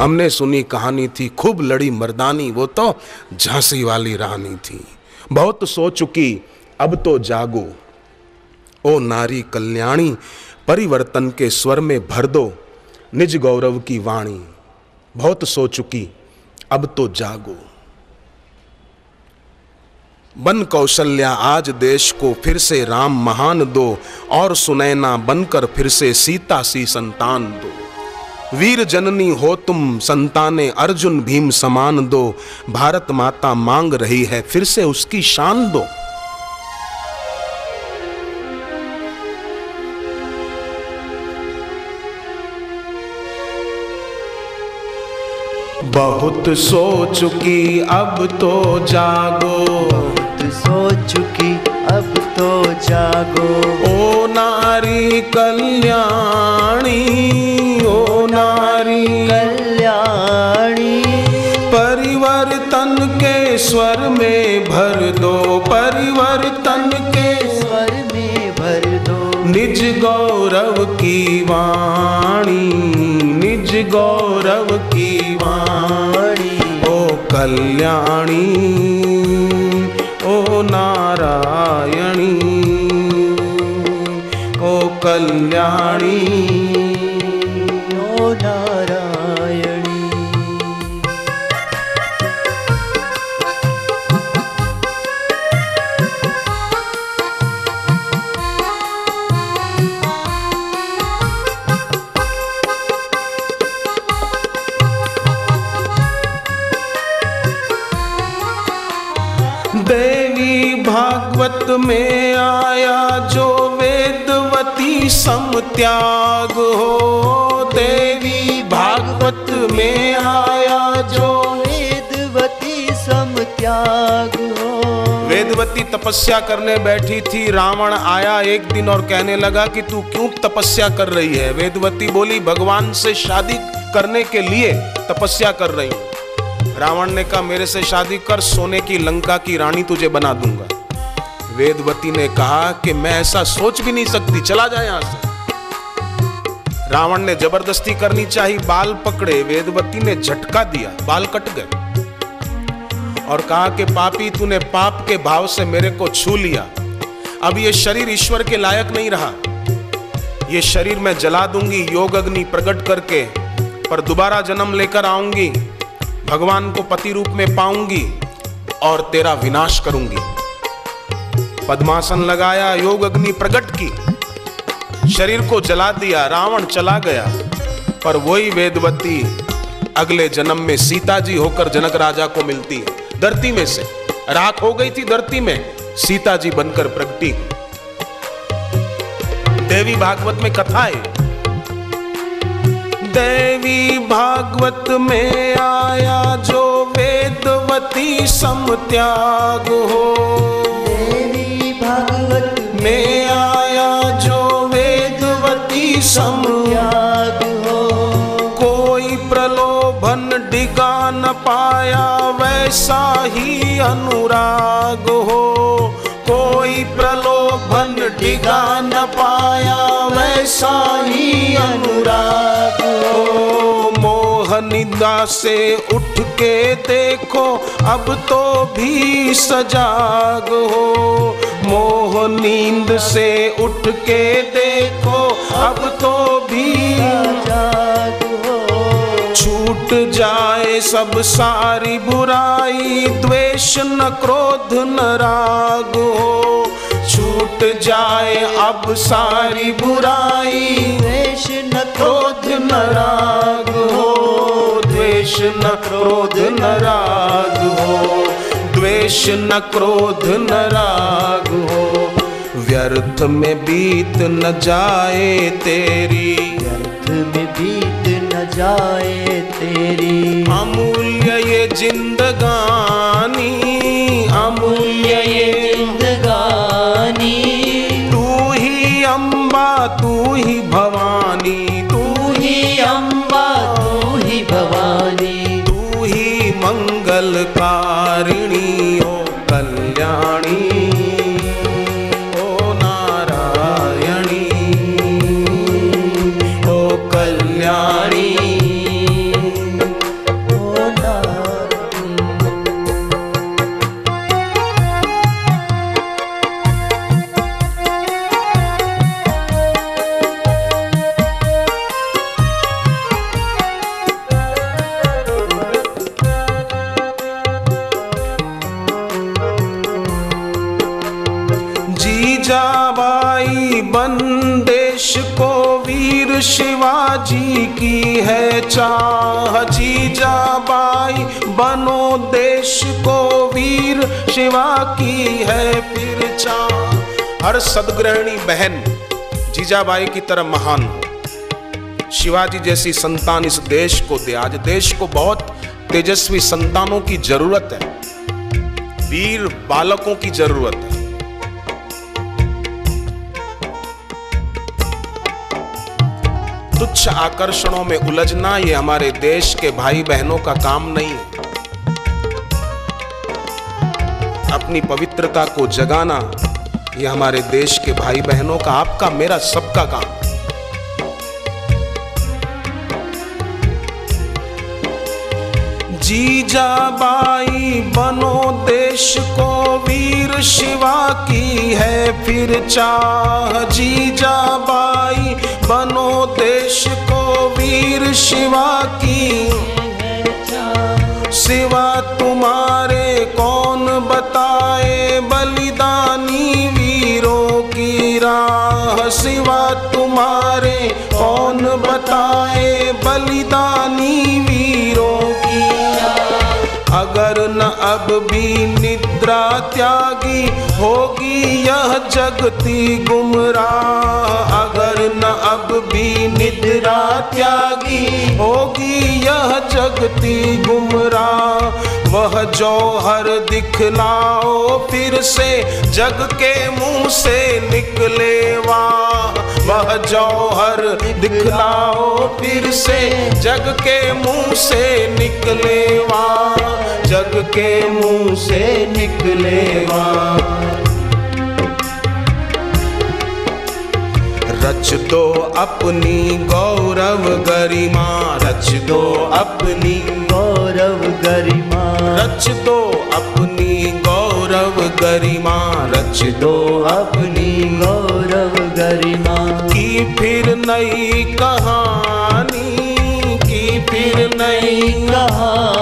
हमने सुनी कहानी थी, खूब लड़ी मर्दानी, वो तो झांसी वाली रानी थी। बहुत सो चुकी, अब तो जागो। ओ नारी कल्याणी, परिवर्तन के स्वर में भर दो, निज गौरव की वाणी। बहुत सो चुकी, अब तो जागो। बन कौशल्या, आज देश को फिर से राम महान दो, और सुनैना बनकर फिर से सीता सी संतान दो। वीर जननी हो तुम संताने, अर्जुन भीम समान दो। भारत माता मांग रही है, फिर से उसकी शान दो। बहुत सो चुकी अब तो जागो। सो चुकी अब तो जागो। ओ नारी कल्याणी, ओ नारी कल्याणी। परिवर्तन के स्वर में भर दो, परिवर्तन के स्वर में भर दो। निज गौरव की वाणी, निज गौरव की वाणी। ओ कल्याणी। कल्याणी। ओ नारायणी। देवी भागवत में आया जो वेदवती सम त्याग हो। देवी भागवत में आया जो वेदवती सम त्याग हो। वेदवती तपस्या करने बैठी थी। रावण आया एक दिन और कहने लगा कि तू क्यों तपस्या कर रही है? वेदवती बोली भगवान से शादी करने के लिए तपस्या कर रही हूँ। रावण ने कहा मेरे से शादी कर सोने की लंका की रानी तुझे बना दूँगा। वेदवती ने कहा कि मैं ऐसा सोच भी नहीं सकती, चला जाए यहाँ से। रावण ने ज़बरदस्ती करनी चाहिए, बाल पकड़े, वेदवती ने झटका दिया, बाल कट गए। और कहा कि पापी, तूने पाप के भाव से मेरे को छू लिया। अब ये शरीर ईश्वर के लायक नहीं रहा। ये शरीर मैं जला दूँगी, योग अग्नि प्रकट करके, पर दोबारा जन्म लेकर आऊँगी, भगवान को पति रूप में पाऊँगी और तेरा विनाश करूँगी। पद्मासन लगाया, योग अग्नि प्रकट की। शरीर को जला दिया, रावण चला गया। पर वही वेदवती अगले जन्म में सीता जी होकर जनक राजा को मिलती है। धरती में से, रात हो गई थी धरती में सीता जी बनकर प्रगटी। देवी भागवत में कथा है। देवी भागवत में आया जो वेदवती सम त्याग हो। भागवत में आया जो वेदवती हो। कोई प्रलोभन डिगा न पाया वैसा ही अनुराग हो। कोई प्रलोभन डिगा न पाया वैसा ही अनुराग हो। निदा से उठ के देखो अब तो भी सजाग हो। मोह नींद से उठ के देखो अब तो भी जाग हो। छूट जाए सब सारी बुराई द्वेष न क्रोध न राग हो। छूट जाए अब सारी बुराई द्वेष न क्रोध न राग द्वेष न क्रोध न राग हो। द्वेष न क्रोध न राग हो। व्यर्थ में बीत न जाए तेरी। व्यर्थ में बीत न जाए तेरी। अमूल्य ये जिंदगानी मंगलकारिणी ओ देश को वीर शिवाजी की है चाह। जीजाबाई बनो देश को वीर शिवा की है फिर चाह। हर सदग्रहणी बहन, जीजाबाई की तरह महान हो। शिवाजी जैसी संतान इस देश को दे। आज देश को बहुत तेजस्वी संतानों की ज़रूरत है। वीर बालकों की ज़रूरत है। तुच्छ आकर्षणों में उलझना ये हमारे देश के भाई बहनों का काम नहीं है। अपनी पवित्रता को जगाना ये हमारे देश के भाई बहनों का, आपका, मेरा सबका काम। जीजाबाई बनो देश को वीर शिवा की है फिर चाह। जीजाबाई बनो देश को वीर शिवा की सिवा तुम्हारे कौन बताए बलिदानी वीरों की राह? सिवा तुम्हारे कौन बताए बलिदानी न अब भी निद्रा त्यागी होगी यह जगती गुमराह। अगर न अब भी निद्रा त्यागी होगी यह जगती गुमराह, वह जौहर दिखलाओ, फिर से जग के मुँह से निकले वाह। वह जौहर दिखलाओ, फिर से जग के मुँह से निकले वाह। जग के मुँह से निकले वाह। रच दो अपनी गौरव गरिमा। रच दो अपनी गौरव गरिमा। रच दो अपनी गौरव गरिमा। रच दो अपनी गौरव गरिमा। की फिर नई कहानी की फिर नई कहानी।